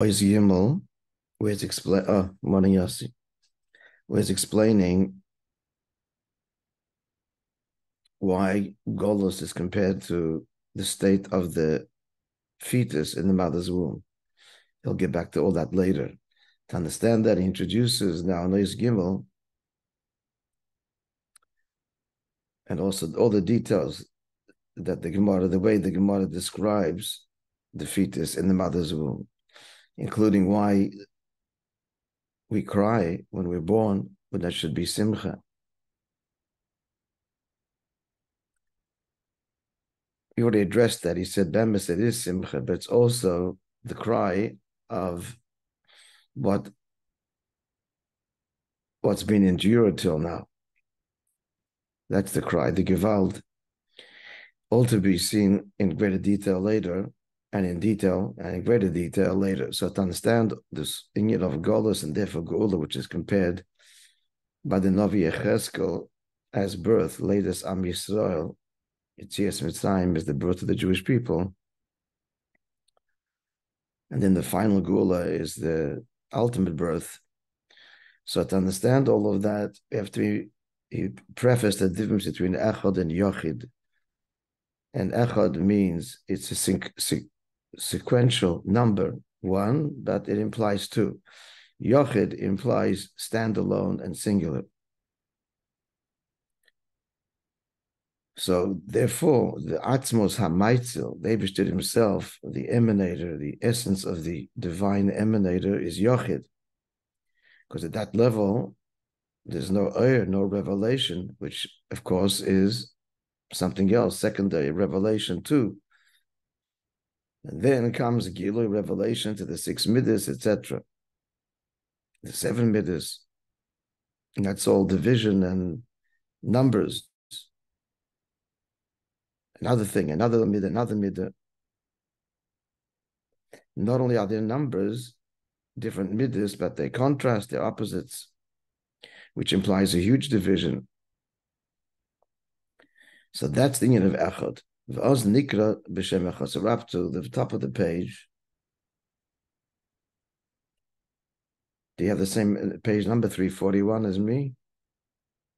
Ois Yimel, where explain. Oh, morning Yossi, where explaining why Golos is compared to the state of the fetus in the mother's womb. He'll get back to all that later. To understand that, he introduces now Nois Gimel and also all the details that the Gemara, the way the Gemara describes the fetus in the mother's womb, including why we cry when we're born, but that should be simcha. He already addressed that. He said, Bemis, it is simcha, but it's also the cry of what what's been endured till now. That's the cry, the Gewalt. All to be seen in greater detail later, and in detail, and in greater detail later. So to understand this inyan of Golos and therefore Geula, which is compared by the Novi Echeskel as birth, latest Am Yisrael, Yitzias Mitzrayim is the birth of the Jewish people. And then the final Geula is the ultimate birth. So to understand all of that, we have to he prefaced the difference between echad and yochid. And echad means it's a sequential number, one, but it implies two. Yochid implies standalone and singular. So therefore, the Atzmos Hamaitzel, the Abishter himself, the emanator, the essence of the divine emanator is Yochid. Because at that level, there's no air, no revelation, which of course is something else, secondary revelation too. And then comes Gilu revelation to the six midas, etc. The seven midas. And that's all division and numbers. Another thing, another midah, another midah. Not only are there numbers, different midas, but they contrast, they're opposites which implies a huge division. So that's the union of Echad. V'oz nikra b'shem Echad. So up to the top of the page. Do you have the same uh, page number 341 as me?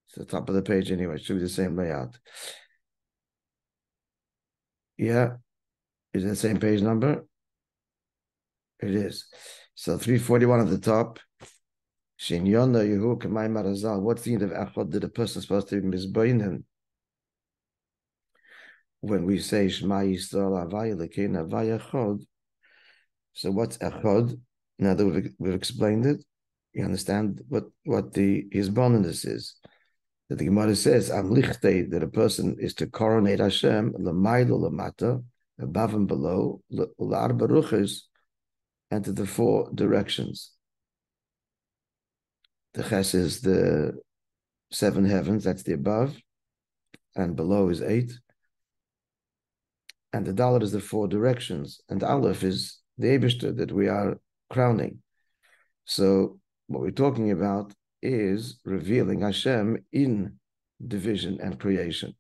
It's the top of the page anyway. It should be the same layout. Yeah. Is it the same page number? It is. So 341 at the top. What's the end of Echad Did a person supposed to be misbainim? When we say Shema Yisrael Avaya Lekein Avaya Chod. So what's Echad? Now that we've, we've explained it, you understand what what the his bonus is. That the Gemara says Am Lichte that a person is to coronate Hashem Lamailo Lamata above and below L'Arba Ruches and to the four directions. The Ches is the seven heavens, that's the above, and below is eight. And the Dalit is the four directions, and Aleph is the Abishter that we are crowning. So what we're talking about is revealing Hashem in division and creation.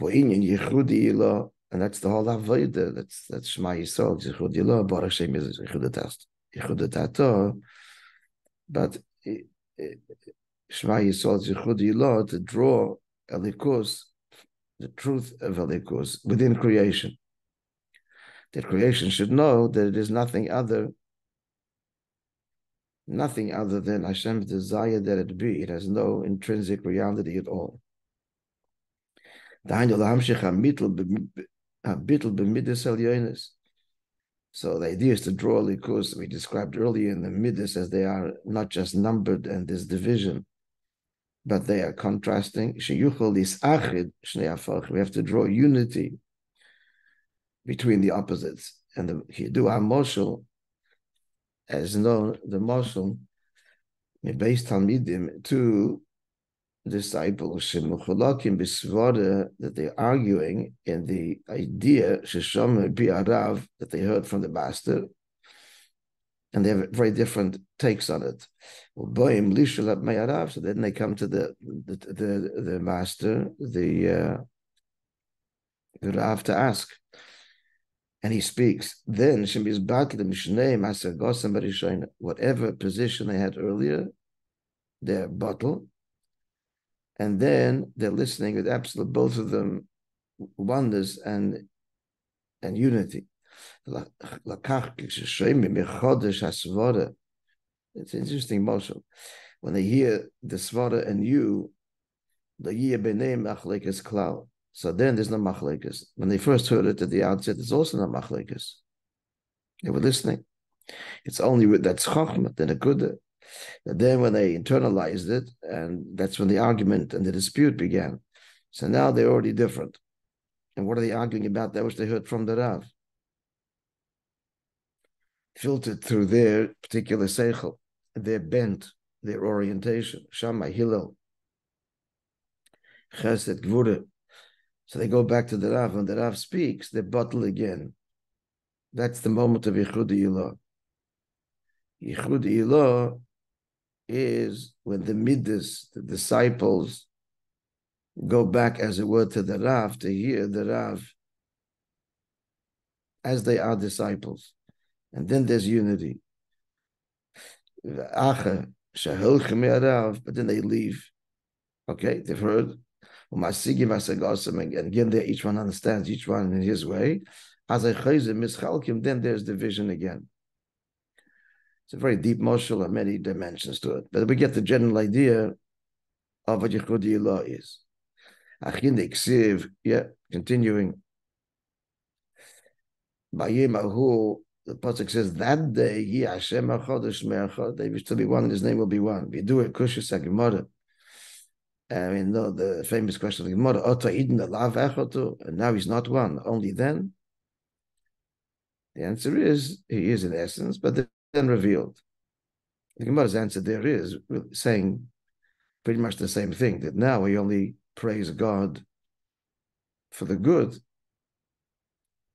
And that's the whole Avodah, that's that's Shema Yisrael, Yechudi Ilah, Baruch Hashem is Yechudi Tato, but Shema Yisrael Zichud Yilot to draw Elikus, the truth of Elikus within creation. That creation should know that it is nothing other, nothing other than Hashem's desire that it be. It has no intrinsic reality at all. So the idea is to draw likus we described earlier in the midas as they are not just numbered and this division, but they are contrasting. We have to draw unity between the opposites. And the Hidu HaMoshel, as known, the Moshel, based on Midim, to disciples that they're arguing in the idea that they heard from the master, and they have very different takes on it. So then they come to the the the, the master, the uh, the Rav to ask. and he speaks. Then whatever position they had earlier, they're bottle, and then they're listening with absolute both of them wonders and and unity. It's interesting motion. When they hear the svara and you, the year beneim machlekes klal. So then there's no machlekes. When they first heard it at the outset, it's also no machlekes. They were listening. It's only with that chachma, then a good. And then when they internalized it, and that's when the argument and the dispute began. So now they're already different. And what are they arguing about? That which they heard from the Rav. Filtered through their particular seichel, their bent, their orientation. Shammai, Hillel, Chesed, Gvura. So they go back to the Rav. When the Rav speaks, they bottle again. That's the moment of Yichud Ilah. Yichud Ilah is when the Midas, the disciples, go back, as it were, to the Rav to hear the Rav as they are disciples. And then there's unity. But then they leave. Okay, they've heard. And again, there each one understands each one in his way. As I then there's division again. It's a very deep moshul and many dimensions to it. But we get the general idea of what Yichudi law is. Achin yeah, continuing. Bayimahu, the Pasuk says, that day, Yi Hashem HaChodesh Me'achod, they to be one, and his name will be one. We do it, Kushis HaGemara. I mean, no, the famous question of the Gemara, Ota Eden and now he's not one, only then? The answer is, he is in essence, but then revealed. The Gemara's answer there is saying pretty much the same thing, that now he only praise God for the good.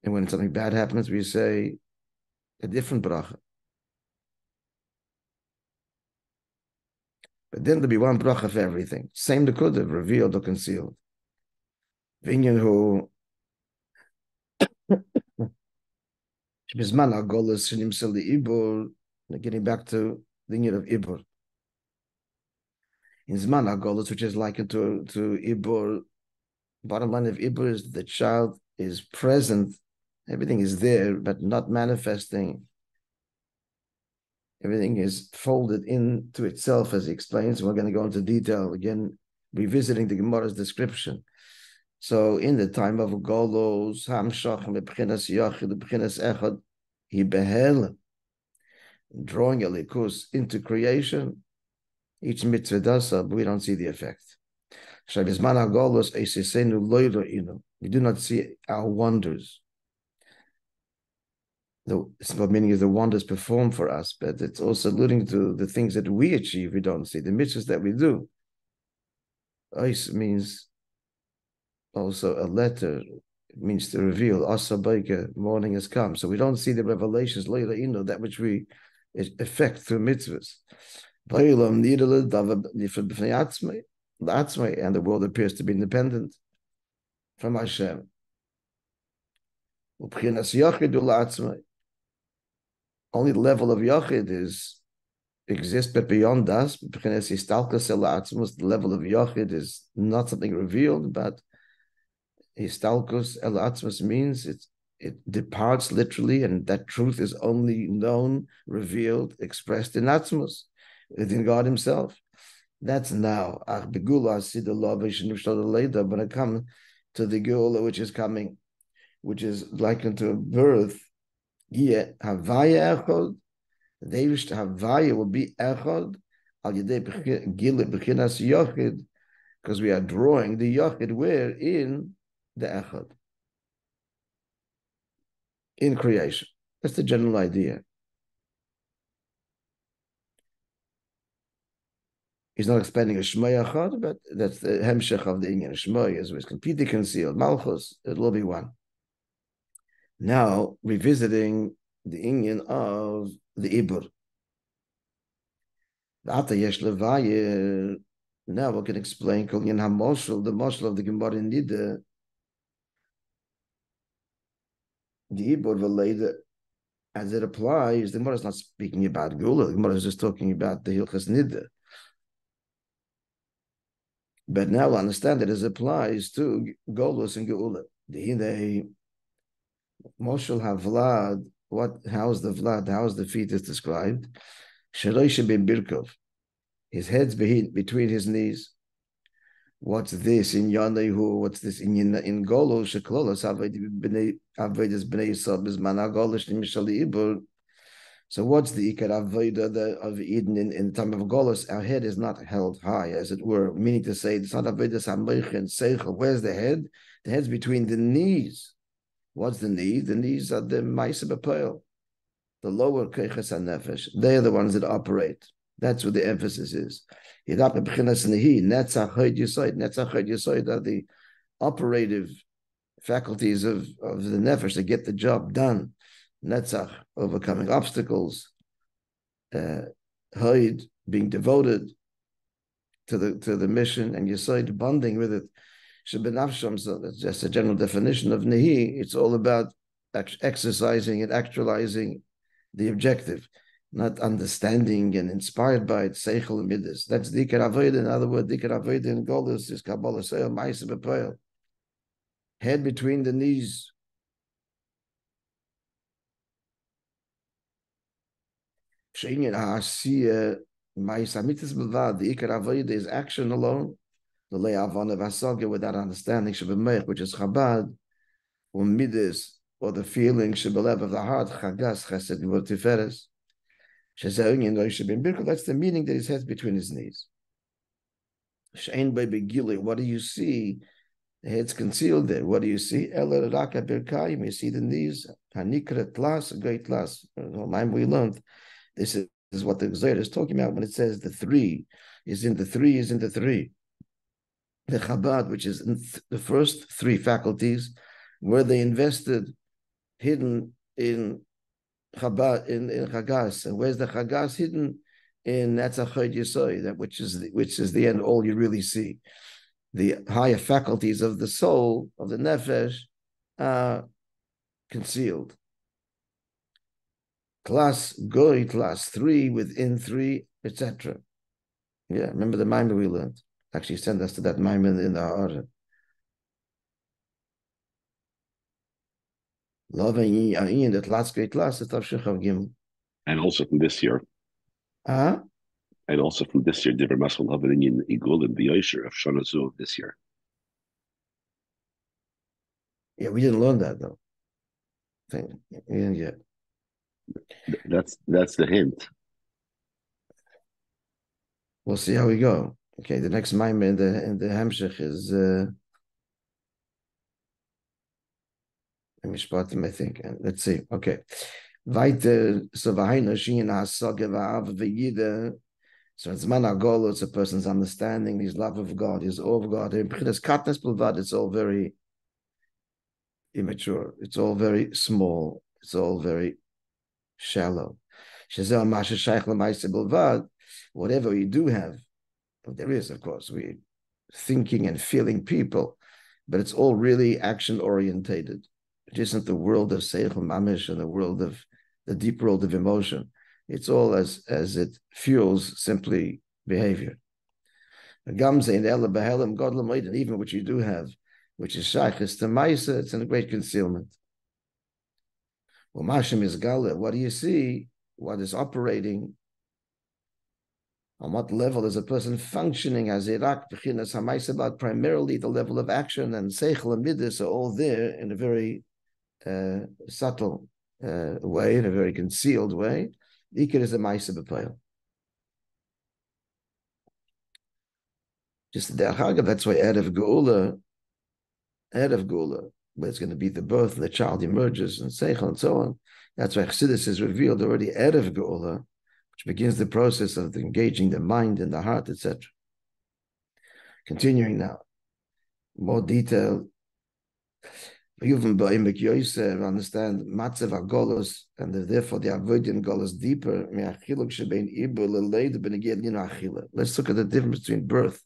And when something bad happens, we say a different bracha. But then there'll be one bracha for everything. Same the could have revealed or concealed. Vinyan who getting back to the unit of Ibur in Zman Agolos, which is likened to, to Ibur. Bottom line of Ibur is the child is present, everything is there, but not manifesting. Everything is folded into itself, as he explains. We're going to go into detail again, revisiting the Gemara's description. So, in the time of Golos, Hamshach, Mebchinas Yachid, Mebchinas Echad, he behel, drawing a likus into creation, each mitzvah does so, but we don't see the effect. We do not see our wonders. The meaning is the wonders performed for us, but it's also alluding to the things that we achieve, we don't see, the mitzvahs that we do. Ois means also a letter, it means to reveal. Asabaika, morning has come. So we don't see the revelations later, you know, that which we effect through mitzvahs and the world appears to be independent from Hashem. Only the level of Yachid is exists, but beyond us, that, the level of Yachid is not something revealed, but Histalkus El means it's it departs literally, and that truth is only known, revealed, expressed in Atzmus within God Himself. That's now. When it comes to the Geula, which is coming, which is likened to a birth, Havaya Echod, the Davish Havaya will be Echod, Al Yedei Gile Bechinas Yochid, because we are drawing the Yochid where in the Echod, in creation. That's the general idea. He's not expanding a Shmoy Achad, but that's the Hemshech of the Inyan. Shmoy is, is completely concealed. Malchus, it'll be one. Now, revisiting the Inyan of the Ibur. Now we can explain Kolyan HaMoshel, the Moshel of the Gemara in Nida, the ibor later as it applies, the Gemara is not speaking about Geula. The Gemara is just talking about the Hilchas Nidda. But now we understand that it applies to Golus and Geula. The Moshel Havlad, what how's the Vlad, how's the fetus described? Sheroisha ben Birkov. His head's between his knees. What's this in Yanehu? What's this in in Golo? Sheklolos Avedis Bnei Yisrael Bizman Agolish Mishali Ibur. So what's the Ikar Aveda of Eden in, in the time of Golos? Our head is not held high, as it were, meaning to say it's not Avedas Hameichin Seichel. Where's the head? The head's between the knees. What's the knees? The knees are the Maisa B'Peil, the lower Keches HaNefesh. They're the ones that operate. That's what the emphasis is. Netzach are the operative faculties of, of the nefesh to get the job done. Netzach, overcoming obstacles. Uh, being devoted to the to the mission, and Yisoid, bonding with it. So that's just a general definition of Nehi. It's all about exercising and actualizing the objective not understanding and inspired by it, seichel midas. That's dikar avoid. In other words, dikar avoid in Golis is Kabbalah Seil Ma'isa B'Poel. Head between the knees. Sheinin Ha'asiya Ma'isa Mitzvah B'Vad. The ikar avoid is action alone. The le'avon of Hasaga without understanding Shabbat which is Chabad, or midas, or the feeling Shabbat of the heart, Chagas Chesed Tiferes. Oh, That's the meaning that his head's between his knees. Shain Baby Gili, what do you see? The head's concealed there. What do you see? You may see the knees. Hanikra tlas, great tlas. We learned this is, what the Zohar is talking about when it says the three is in the three is in the three. The Chabad, which is th- the first three faculties, where they invested hidden in Chabad in, in Chagas. And where's the Chagas hidden? In Netzachod Yisoy, that which is the, which is the end, all you really see. The higher faculties of the soul, of the nefesh, are concealed. Class goy, class three, within three, etc. Yeah, remember the mimer we learned. Actually, send us to that mimer in the order. Love and that last great last is Tavshin Gimel. And also from this year. Uh-huh. And also from this year, Diver Masal Havanin in Igul and the Yosher of Shana Zu this year. Yeah, we didn't learn that though. Thing. Yeah. That's that's the hint. We'll see how we go. Okay, the next mime in the in the Hamshech is uh, Mishpatim, I think. Let's see. Okay. Weiter, so v'hainu shin ha'sage v'yida. So it's man agolo, it's a person's understanding, his love of God, his awe of God. It's all very immature. It's all very small. It's all very shallow. Whatever you do have, there is, of course, we thinking and feeling people, but it's all really action orientated. It isn't the world of Seichel Mamish and the world of the deep world of emotion. It's all as as it fuels simply behavior. Even what you do have, which is Shaykhis to Maisa, it's in a great concealment. Well, Mashim is Gala. What do you see? What is operating? On what level is a person functioning as Iraq, Bechinas Hamaisa, primarily the level of action and Seichel and Midas are all there in a very uh, subtle uh, way, in a very concealed way. Ikir is a Maisa B'Poel. Just the Hagav, that's why Erev Geula, Erev Geula, where it's going to be the birth, the child emerges, and Seichel, and so on. That's why Chassidus is revealed already Erev Geula, which begins the process of engaging the mind and the heart, etc. Continuing now, more detail even understand matzav agolos, and therefore the avoiding golos deeper. Let's look at the difference between birth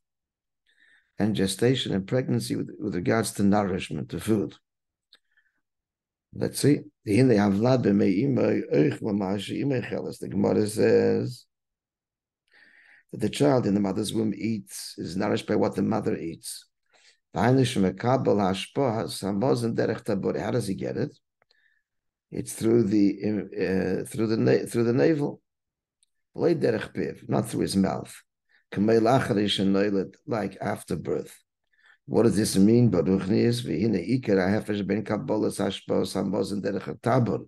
and gestation and pregnancy with, with regards to nourishment, to food. Let's see. The Gemara says that the child in the mother's womb eats, is nourished by what the mother eats. How does he get it? It's through the uh, through the through the navel, not through his mouth. Like after birth. What does this mean? Derech tabor.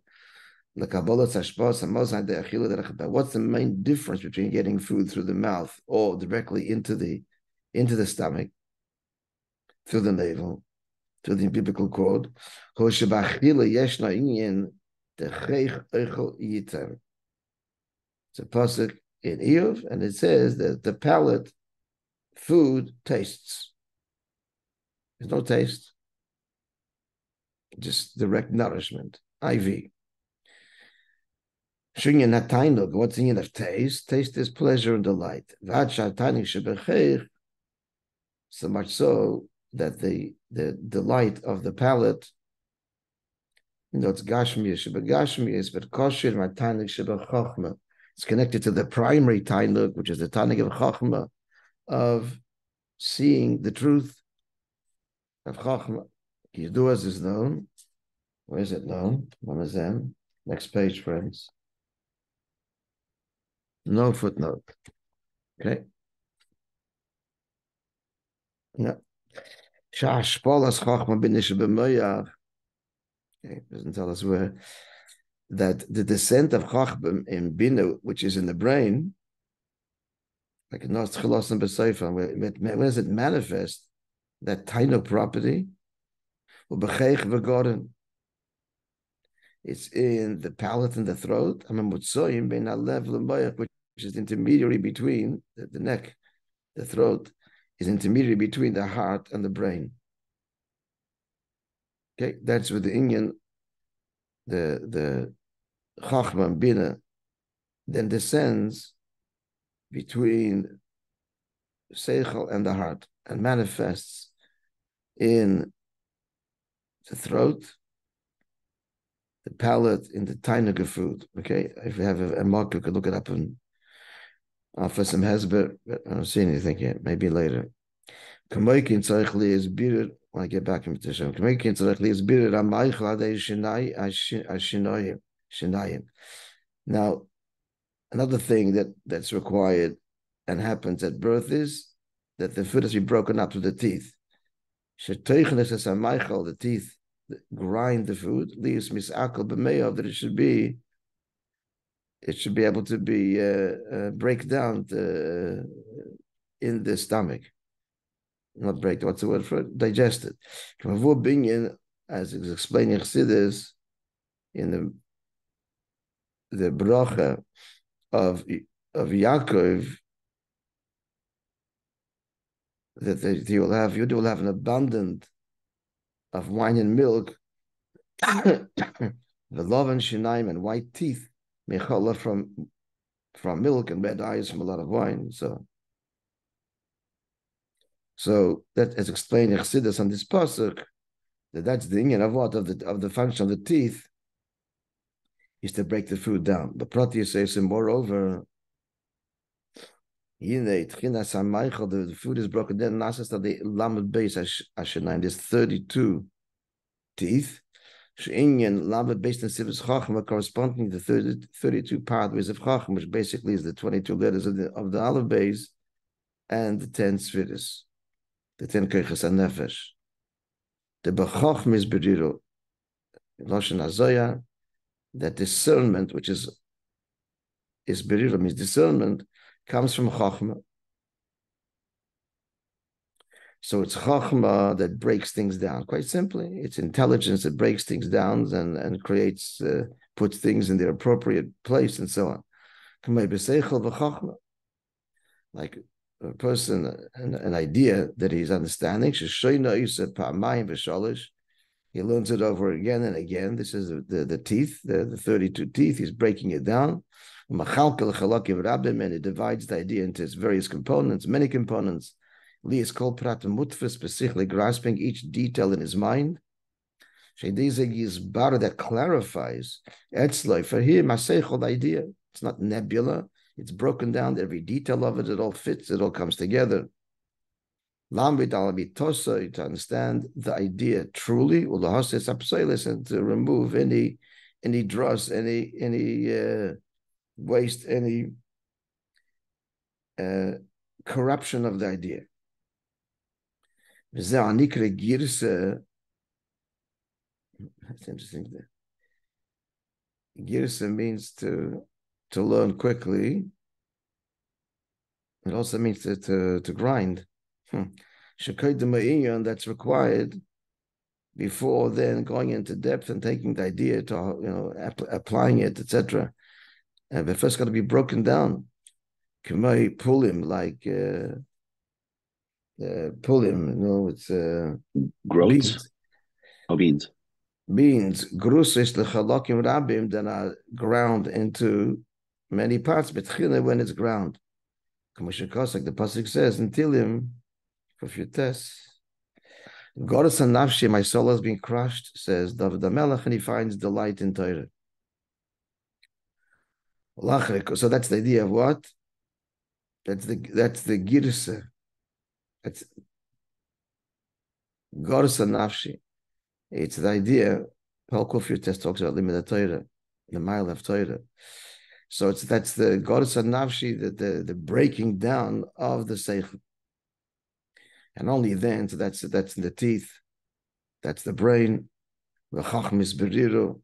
What's the main difference between getting food through the mouth or directly into the into the stomach, through the navel, through the umbilical cord? It's a pasuk in Iyov, and it says that the palate, food tastes. There's no taste, just direct nourishment. IV. What's in of taste? Taste is pleasure and delight. So much so that the the delight of the palate, you know, it's but. It's connected to the primary tainug, which is the tainug of chachma, of seeing the truth of Chachma. Yidduas is known. Where is it known? Mamazem. Next page, friends. No footnote. Okay. Yeah. Shashpolas Chachma b'nish b'moyach. Okay, doesn't tell us where. That the descent of Chachma in Bina, which is in the brain, like Nos Chilos and B'Seifan, where does it manifest? That tainuk property. It's in the palate and the throat. Which is intermediary between the, the neck, the throat, is intermediary between the heart and the brain. Okay, that's where the Indian, the the Chachma Bina, then descends between Seichel and the heart and manifests in the throat, the palate, in the tainaga food. Okay, if you have a, a mark, you could look it up and offer some hezber. I don't see anything yet. Maybe later. Kamoikin tzarechli is bitter. When I get back in into Tisha, Kamoikin tzarechli is bitter. Amaychel adei shinai ashinoyim shinayim. Now, another thing that that's required and happens at birth is that the food has to be broken up to the teeth. The teeth grind the food, leaves misakal b'meyav, that it should be, it should be able to be uh, uh, break down the, in the stomach. Not break, what's the word for it? Digested. As is explaining Chassidus in the the bracha of of Yaakov, that they, you will have you will have an abundant of wine and milk, the love and shinaim and white teeth, mechala from from milk and red eyes from a lot of wine. So, so that is explained in Chassidus on this pasuk that that's the union of what of the of the function of the teeth is to break the food down. But Prati says, and moreover, the food is broken down. There's 32 teeth. Corresponding to the 32 pathways of Chachma, which basically is the 22 letters of the of the Aleph Beis and the 10 spheres, the 10 keches and nefesh. The Bechachma is Beriru, Loshen Azoya, that discernment, which is is Beriru, means discernment, comes from Chachma. So it's Chachma that breaks things down. Quite simply, it's intelligence that breaks things down and, and creates, uh, puts things in their appropriate place and so on. Like a person, an, an idea that he's understanding, he learns it over again and again. This is the, the, the teeth, the, the 32 teeth. He's breaking it down and it divides the idea into its various components, many components. Li is called prat mutfis, specifically grasping each detail in his mind. Shedizig is bar that clarifies. Etzloi, for him, the idea. It's not nebula. It's broken down. Every detail of it, it all fits. It all comes together. Lambit alabitosa, to understand the idea truly, and to remove any any dross, any any uh, waste, any uh, corruption of the idea. That's interesting. Girsa means to to learn quickly. It also means to to, to grind. Hmm. That's required before then going into depth and taking the idea to you know applying it, etc. And but first got to be broken down. Kamei pulim like uh, uh, pulim, you know, it's uh, groats. Beans. Oh, beans. Beans. Grusis lechalakim rabim that are ground into many parts, but when it's ground. Like the pasuk says, until him for few tests. Goddess and Nafshi, my soul has been crushed, says David Melech, and he finds delight in Torah. So that's the idea of what? That's the that's the girsa. That's and Nafshi. It's the idea. Paul Kufir test talks about limited Torah, the mile of Torah. So it's that's the and Nafshi, the, the, the breaking down of the Seichel and only then, so that's that's the teeth, that's the brain, the chachmis beriru.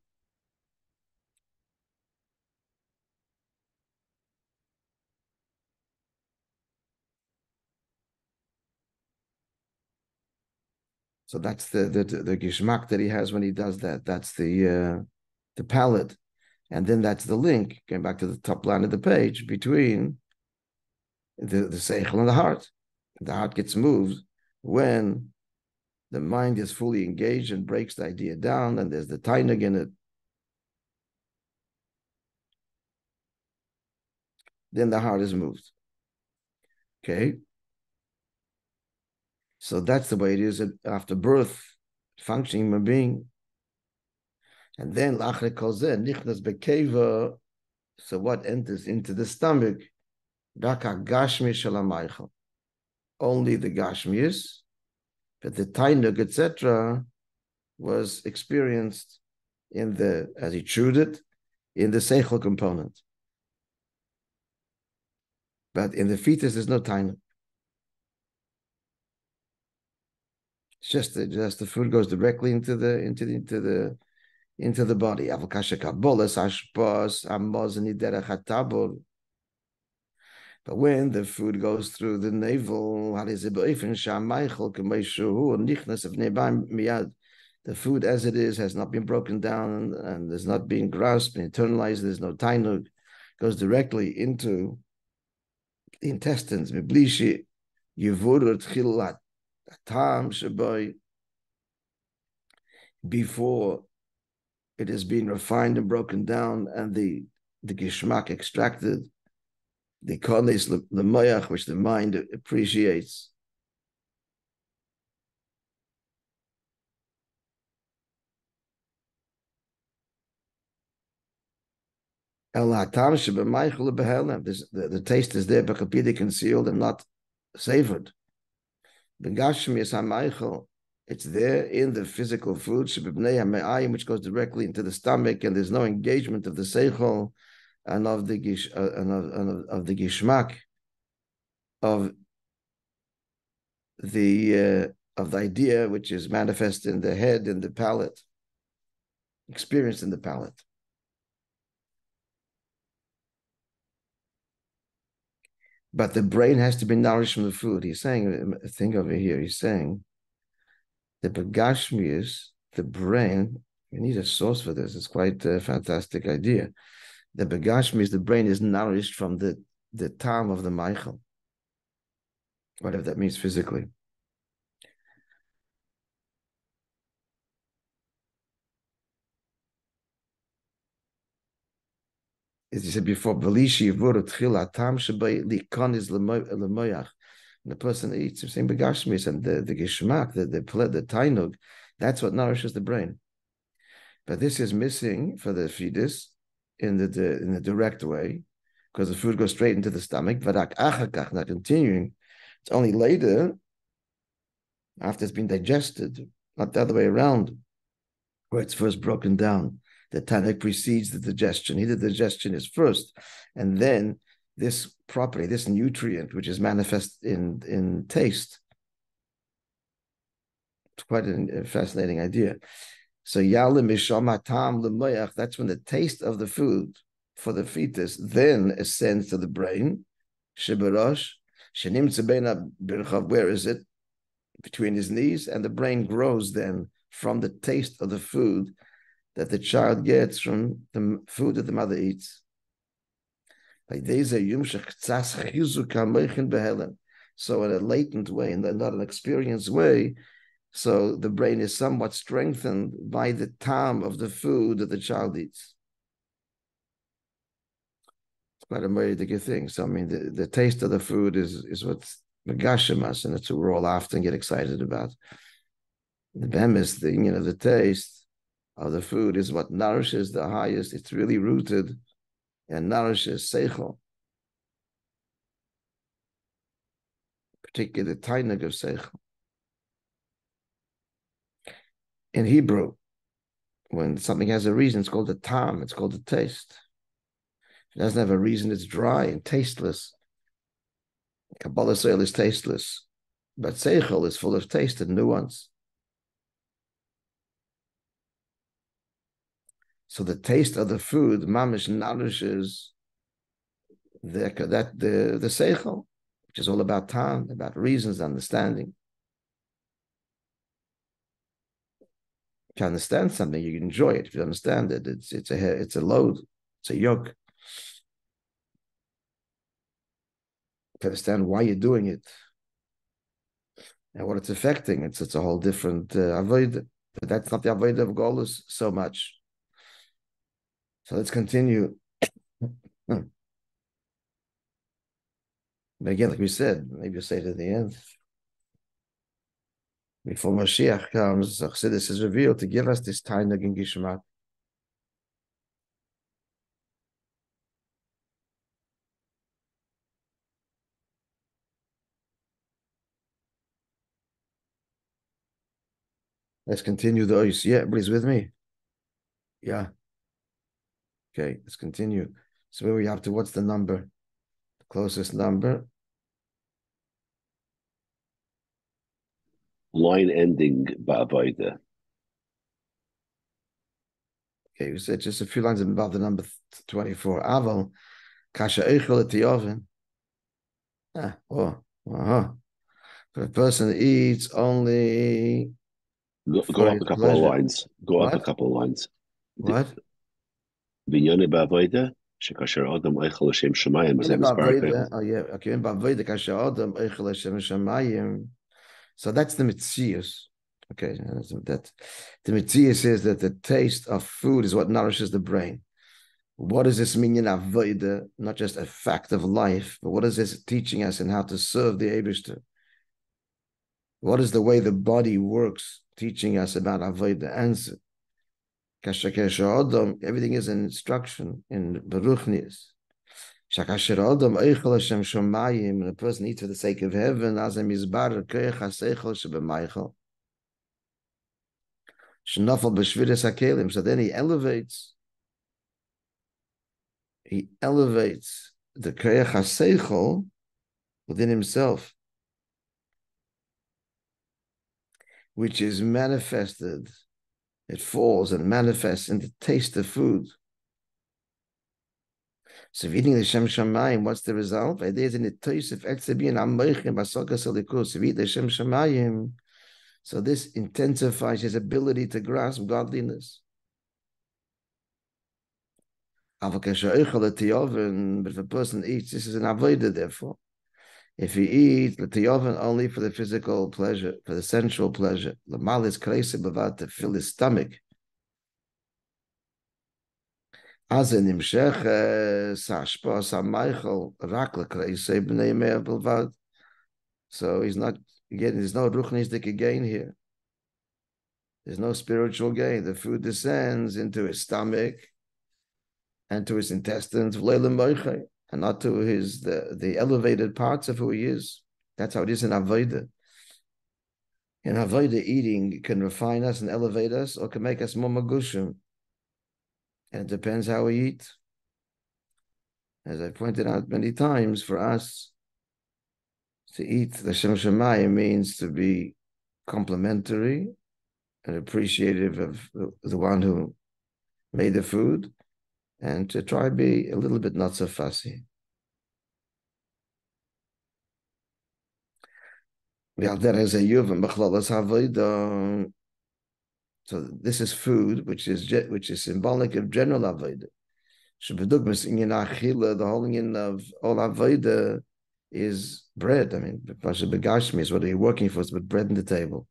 So that's the the the gishmak that he has when he does that. That's the uh, the palate, and then that's the link. Going back to the top line of the page between the the seichel and the heart the heart gets moved when the mind is fully engaged and breaks the idea down, and there's the tainug in it. Then the heart is moved. Okay. So that's the way it is after birth, functioning human being. And then lachre kozeh nichnas bekeva. So what enters into the stomach? Daka gashmi shalamaychel only the Gashmius, but the Tainug, etc., was experienced in the, as he chewed it, in the Seichel component. But in the fetus, there's no Tainug. It's just the, just the food goes directly into the into the into the into the body. But when the food goes through the navel, the food as it is has not been broken down and is not being grasped and internalized. There's no tainug, goes directly into the intestines. Before it has been refined and broken down and the the gishmak extracted the kolis the moyach, which the mind appreciates. The, the taste is there, but completely concealed and not savored. It's there in the physical food, which goes directly into the stomach, and there's no engagement of the seichel and of the gish uh, and of, and of, of the gishmak of the uh, of the idea which is manifest in the head and the palate, experienced in the palate. But the brain has to be nourished from the food. He's saying a thing over here. He's saying the begashmius, the brain. We need a source for this. It's quite a fantastic idea the begashmi is the brain is nourished from the the time of the Michael, whatever that means physically. As you said before, Likon is Lemoyach. The person eats the same begashmis and the, the gishmak, the the the tainug, that's what nourishes the brain. But this is missing for the fetus in the, the in the direct way, because the food goes straight into the stomach. Not continuing. It's only later, after it's been digested, not the other way around, where it's first broken down. The tannic precedes the digestion. Here, the digestion is first, and then this property, this nutrient, which is manifest in in taste. It's quite a fascinating idea. So yalim tam lemoyach. That's when the taste of the food for the fetus then ascends to the brain. Shibarosh shenim birchav. Where is it? Between his knees, and the brain grows then from the taste of the food that the child gets from the food that the mother eats. So in a latent way, and not an experienced way, so the brain is somewhat strengthened by the time of the food that the child eats. It's quite a good thing. So I mean, the, the taste of the food is is what's megashimas, and it's what we're all after and get excited about. The bemis thing, you know, the taste of the food is what nourishes the highest. It's really rooted and nourishes seichel, particularly the tainug of seichel. In Hebrew, when something has a reason, it's called the tam, it's called the taste. If it doesn't have a reason, it's dry and tasteless. Kabbalah soil is tasteless, but Seichel is full of taste and nuance. So the taste of the food, mamish nourishes the that the the seichel, which is all about time, about reasons, understanding. If you understand something, you enjoy it. If you understand it, it's it's a it's a load, it's a yoke. To understand why you're doing it and what it's affecting, it's it's a whole different uh, avoid. But that's not the avoid of Golus so much. So let's continue. but again, like we said, maybe you'll say it at the end. Before Mashiach comes, Chassidus is revealed to give us this Tainug and Gishmak. Let's continue the. Yeah, everybody's with me. Yeah. Okay, let's continue. So where we have to, what's the number? The closest number. Line ending ba'avaida. Okay, we said just a few lines above the number 24. Aval, kasha eichel et Ah, oh, uh-huh. If a person eats only... Go, go up a couple of lines. Go what? up a couple of lines. What? Bavoida, Shekasher Adam Eichel Shemayim, that Oh, yeah. Okay, in Bavoida, Kasher Adam Eichel Shemayim. So that's the mitzvah. Okay, uh, that the mitzvah says that the taste of food is what nourishes the brain. What does this mean in Avoida? Not just a fact of life, but what is this teaching us and how to serve the Abishter? What is the way the body works teaching us about Avodah? Answer everything is an instruction in Baruchnius. Shakasher Adam Eichel Hashem Shomayim, and a person eats for the sake of heaven, as a mizbar keich haseichel shebemaichel. Shnafel b'shviris hakelim. So then he elevates, he elevates the keich haseichel within himself, which is manifested it falls and manifests in the taste of food. So if eating the Shem Shamayim, what's the result? There's in the taste of Etzebin Amoichim Basokas Elikus. If eat the Shem Shamayim, so this intensifies his ability to grasp godliness. But if a person eats, this is an avodah, therefore. If he eats the only for the physical pleasure, for the sensual pleasure, the mal is bavad to fill his stomach. As in imshech eh, sashpa rak b'nei b'lvad. So he's not again. There's no ruchnistic again here. There's no spiritual gain. The food descends into his stomach and to his intestines, and not to his the, the elevated parts of who he is. That's how it is in Avodah. In Avodah, eating can refine us and elevate us, or can make us more magushim. And it depends how we eat. As I pointed out many times, for us to eat the Shem Shemayim means to be complimentary and appreciative of the, the one who made the food, and to try to be a little bit not so fussy. So this is food, which is which is symbolic of general avodah. The whole union of all avodah is bread. I mean, is what are you working for? It's bread on the table.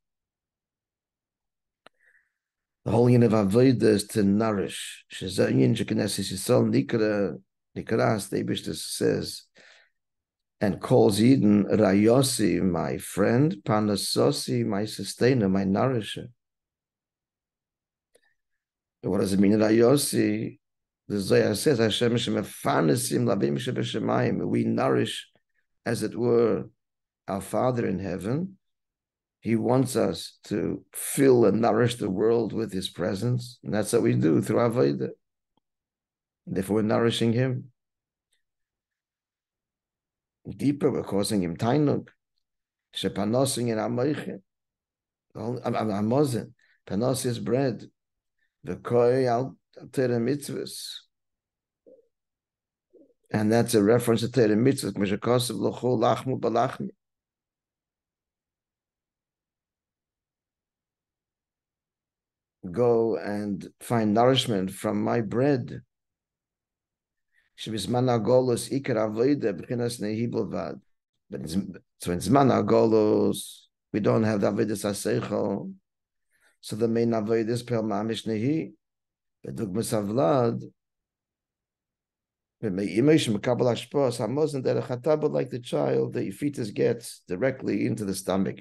The whole union of avodah is to nourish. Shezayin Shekanesis Yisrael Nikra Nikras. The Abishter says and calls Eden Rayosi, my friend, Panasosi, my sustainer, my nourisher. What does it mean, Rayosi? The Zohar says, Hashem Shemefanasim Labim Shebeshemayim. We nourish, as it were, our Father in heaven. He wants us to fill and nourish the world with His presence. And that's what we do through Avodah. Therefore, we're nourishing Him deeper, we're causing him tainug. Shepanosing in amoichin. Amozin. Panos is bread. V'koi al tere mitzvahs. And that's a reference to tere mitzvahs. go and find nourishment from my bread. But in, so in Zman Agolos, we don't have the Avedis Aseichel. So the main Avedis Pel Mamish Nehi, Bedugmas Avlad, like the child, the fetus gets directly into the stomach.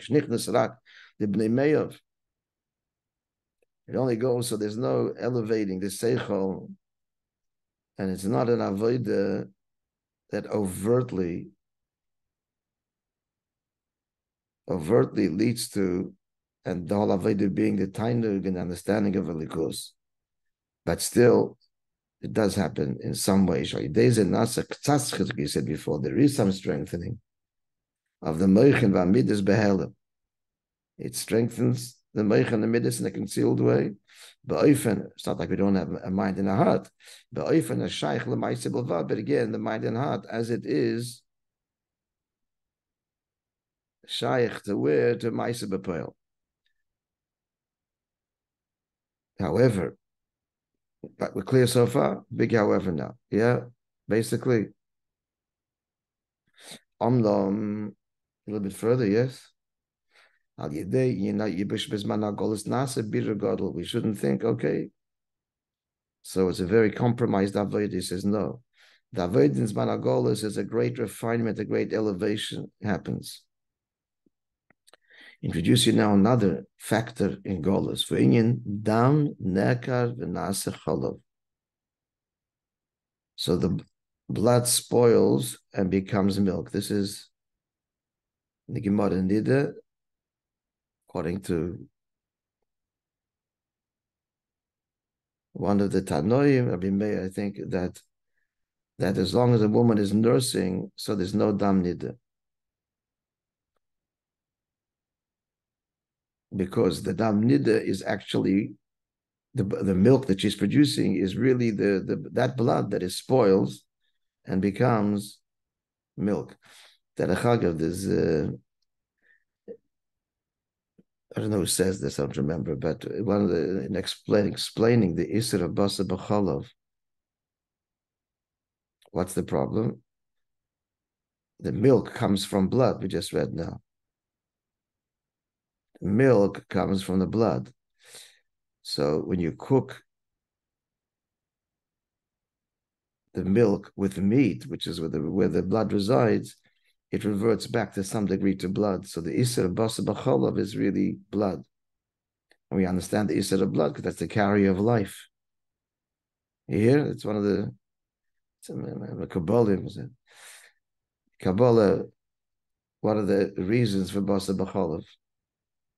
It only goes so there's no elevating the seichel and it's not an avodah that overtly overtly leads to, and the whole avodah being the tainug and understanding of a likus, but still it does happen in some way. You said before, there is some strengthening of the moichin v'amidus behelim. It strengthens the moich and the midas in a concealed way, Ba'ofen, it's not like we don't have a mind and a heart. Ba'ofen is shaykh l'maisib but again, the mind and heart, as it is, shaykh to where to maisib However, but we're clear so far. Big however now. Yeah, basically. Omdom, a little bit further, yes. We shouldn't think, okay. So it's a very compromised avodah. He says, no. The avodah in Zman is a great refinement, a great elevation happens. Introduce you now another factor in Golas. For Inyan, dam, nekar, v'nase cholov. So the blood spoils and becomes milk. This is the Gemara Nida, according to one of the Tanoim, Rabbi Meir, I think that that as long as a woman is nursing, so there's no dam nida. Because the dam nida is actually the the milk that she's producing is really the, the that blood that is spoils and becomes milk. That a there's uh, I don't know who says this, I don't remember, but one of the in explaining explaining the Isra of Basa B'chalov. What's the problem? The milk comes from blood, we just read now. The Milk comes from the blood. So when you cook the milk with meat, which is where the, where the blood resides, it reverts back to some degree to blood. So the Isser Basa B'cholav is really blood. And we understand the Isra of blood because that's the carrier of life. Here, it's one of the a Kabbalah. What are the reasons for Basa B'cholav?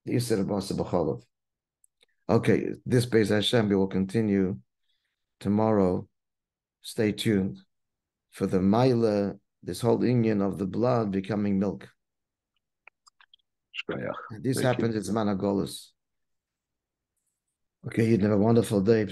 The of Basa B'cholav. Okay, this base Hashem, we will continue tomorrow. Stay tuned for the Maila, this whole union of the blood becoming milk. This Thank happens, it's Managolus. Okay, you'd have a wonderful day.